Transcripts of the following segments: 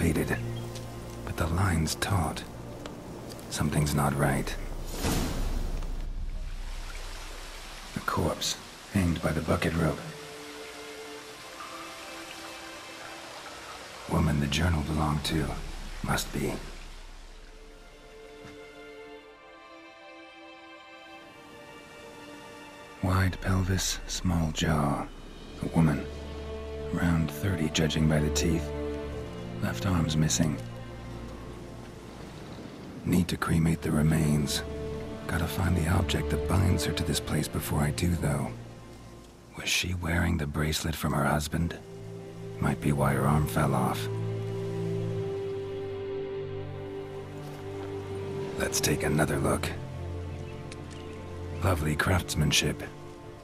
faded, but the line's taut. Something's not right. A corpse, hanged by the bucket rope. Woman the journal belonged to. Must be. Wide pelvis, small jaw. A woman. Around 30, judging by the teeth. Left arm's missing. Need to cremate the remains. Gotta find the object that binds her to this place before I do, though. Was she wearing the bracelet from her husband? Might be why her arm fell off. Let's take another look. Lovely craftsmanship,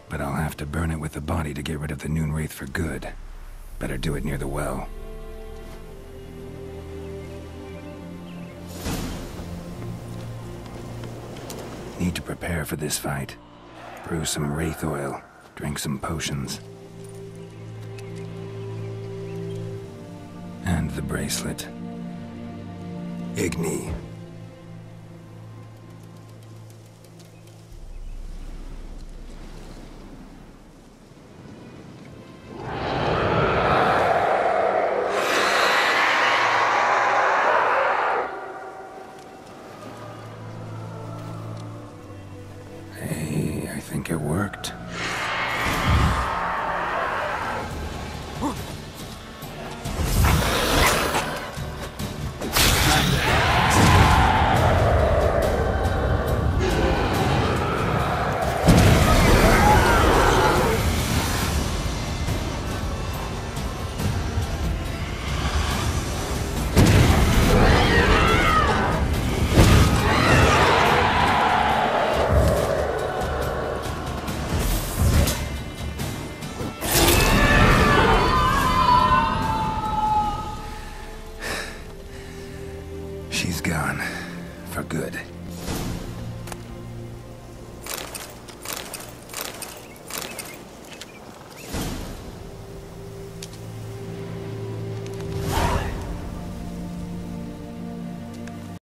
but I'll have to burn it with the body to get rid of the Noon Wraith for good. Better do it near the well. To prepare for this fight. Brew some Wraith oil, drink some potions. And the bracelet. Igni. It worked. She's gone. For good.